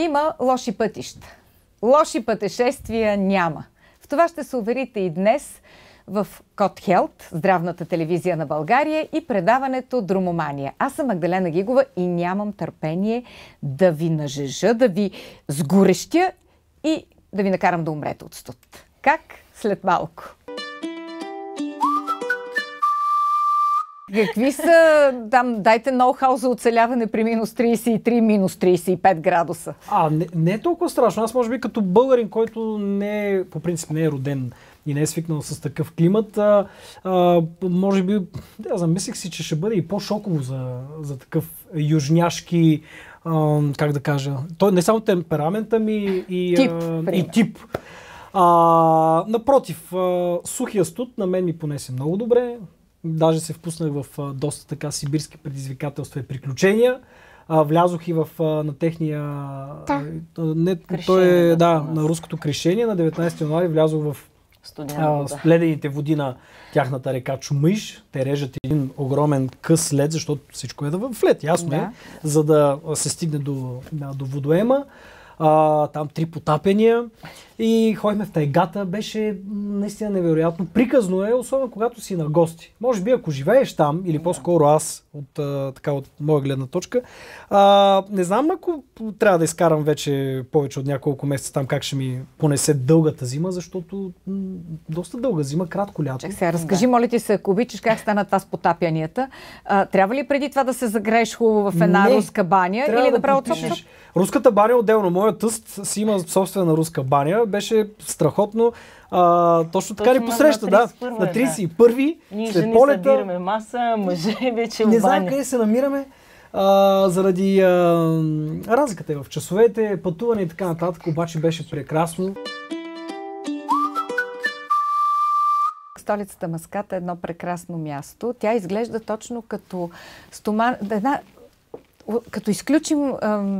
Има лоши пътища. Лоши пътешествия няма. В това ще се уверите и днес в Код Хелт, здравната телевизия на България и предаването Дромомания. Аз съм Магдалена Гигова и нямам търпение да ви нажежа, да ви сгорещя и да ви накарам да умрете от студ. Как? След малко. Какви са, там, дайте ноу-хау за оцеляване при минус 33, минус 35 градуса? А, не, не е толкова страшно. Аз може би като българин, който не е, по принцип не е роден и не е свикнал с такъв климат, а, а, може би, да, замислих си, че ще бъде и по-шоково за, за такъв южняшки, а, как да кажа, той не само темперамента ми и тип. А, и тип. А, напротив, а, сухия студ на мен ми понесе много добре. Даже се впуснах в а, доста така сибирски предизвикателства и приключения. А, влязох и в а, на техния... Да. Не, той е, да, на руското крещение на 19 януари влязох в а, ледените води на тяхната река Чумиш. Те режат един огромен къс лед, защото всичко е в лед, ясно е, да. е, за да се стигне до, до водоема а, там три потапения и ходихме в тайгата. Беше наистина невероятно. Приказно е, особено когато си на гости. Може би ако живееш там, или по-скоро аз, от, а, така, от моя гледна точка, а, не знам ако трябва да изкарам вече повече от няколко месеца там как ще ми понесе дългата зима, защото м- доста дълга зима, кратко лято. Чак сега, разкажи, да. моля ти се, ако обичаш, как стана това с потапянията. А, трябва ли преди това да се загрееш хубаво в една не, руска баня или да правя да Руската баня отделно. Моят тъст си има собствена руска баня. Беше страхотно. А, точно така ни посреща, да. На 31-ви, Ние след полета. събираме маса, мъже вече Не знам къде се намираме. А, заради а, разликата е в часовете, пътуване и така нататък, обаче беше прекрасно. Столицата Маската е едно прекрасно място. Тя изглежда точно като стоман... една като изключим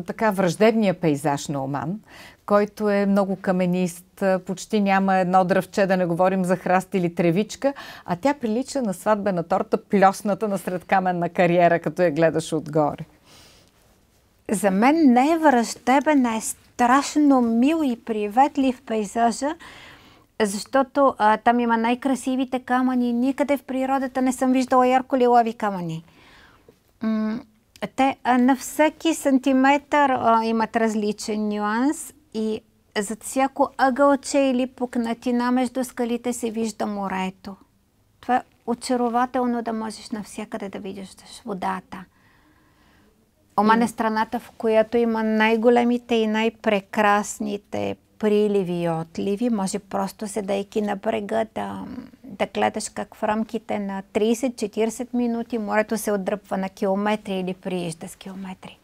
така враждебния пейзаж на Оман, който е много каменист, почти няма едно дръвче, да не говорим за храст или тревичка, а тя прилича на сватбена торта, плесната насред каменна кариера, като я гледаш отгоре. За мен не е враждебен, а е страшно мил и приветлив пейзажа, защото а, там има най-красивите камъни. Никъде в природата не съм виждала ярко лилави камъни. Те на всеки сантиметър а, имат различен нюанс и зад всяко ъгълче или пукнатина между скалите се вижда морето. Това е очарователно да можеш навсякъде да видиш водата. Оман е страната, в която има най-големите и най-прекрасните приливи и отливи. Може просто седайки на брега да, да гледаш как в рамките на 30-40 минути морето се отдръпва на километри или приижда с километри.